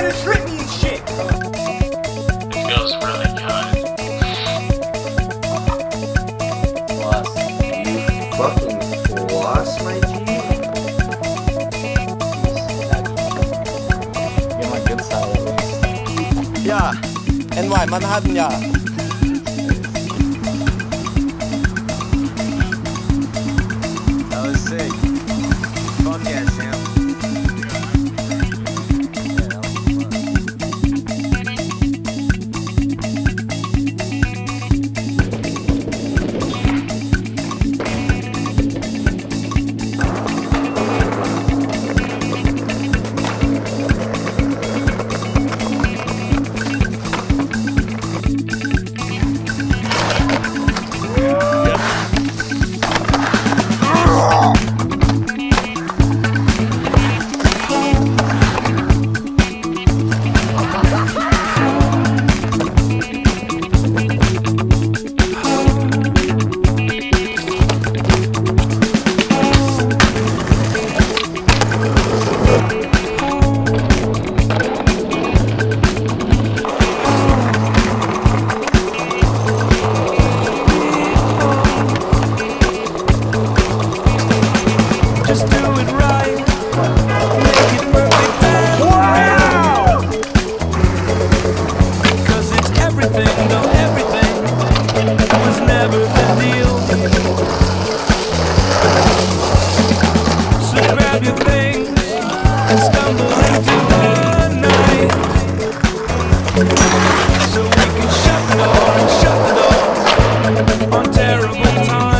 trying to trick me and shit. Feels really good. Floss. You fucking floss, my G. Geh mal NY, Manhattan, yeah. terrible times.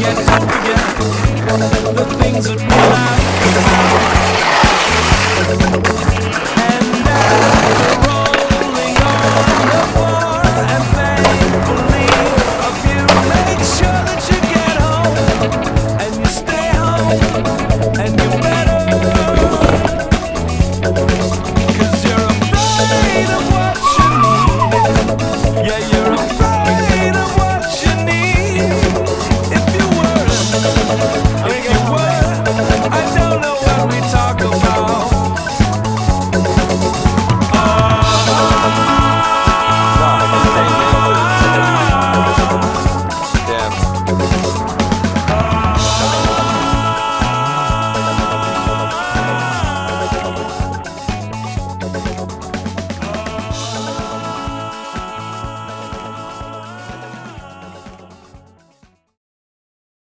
Yes.